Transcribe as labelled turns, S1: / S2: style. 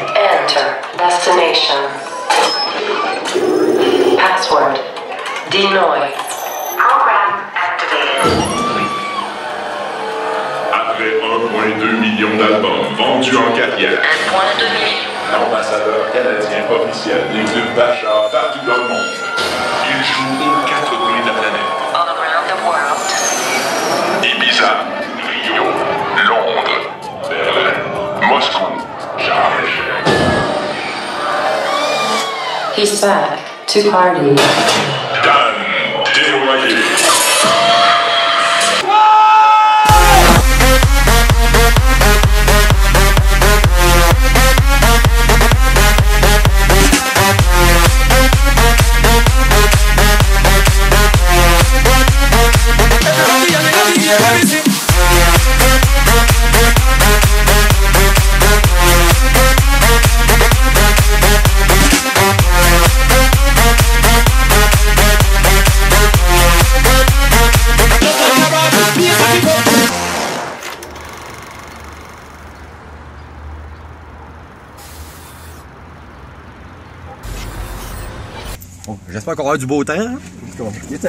S1: Enter destination. Password. Denoy. Program activated.
S2: Après 1,2 million d'albums vendus en carrière,
S1: 1.2 million.
S2: ambassadeur canadien officiel des clubs d'achat partout dans le monde.
S1: He's back to party.
S2: Done. Didn't
S3: like J'espère qu'on avoir du beau temps. hein? Profiter.